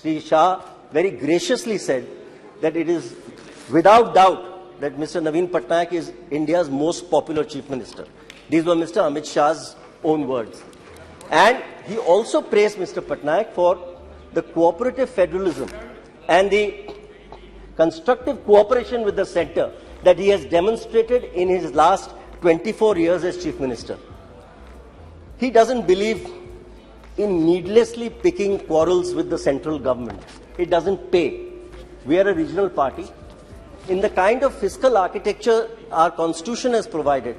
Sri Shah very graciously said that it is without doubt that Mr. Naveen Patnaik is India's most popular chief minister. These were Mr. Amit Shah's own words. And he also praised Mr. Patnaik for the cooperative federalism and the constructive cooperation with the center that he has demonstrated in his last 24 years as chief minister. He doesn't believe in needlessly picking quarrels with the central government. It doesn't pay. We are a regional party. In the kind of fiscal architecture our constitution has provided,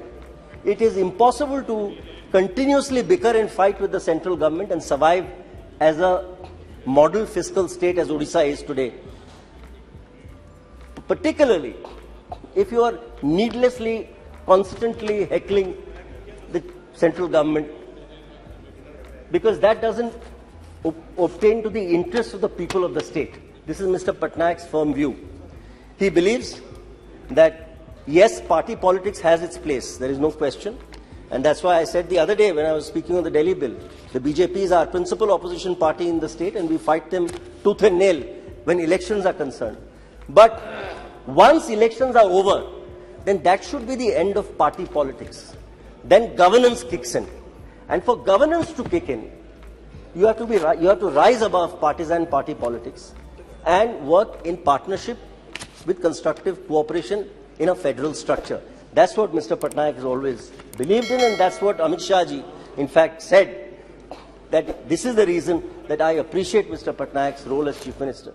it is impossible to continuously bicker and fight with the central government and survive as a model fiscal state as Odisha is today. Particularly if you are needlessly, constantly heckling the central government, because that doesn't obtain to the interests of the people of the state. This is Mr. Patnaik's firm view. He believes that yes, party politics has its place. There is no question. And that's why I said the other day when I was speaking on the Delhi bill, the BJP is our principal opposition party in the state and we fight them tooth and nail when elections are concerned. But once elections are over, then that should be the end of party politics. Then governance kicks in. And for governance to kick in, you have to, be, you have to rise above partisan party politics and work in partnership with constructive cooperation in a federal structure. That's what Mr. Patnaik has always believed in, and that's what Amit Shah ji, in fact, said that this is the reason that I appreciate Mr. Patnaik's role as Chief Minister.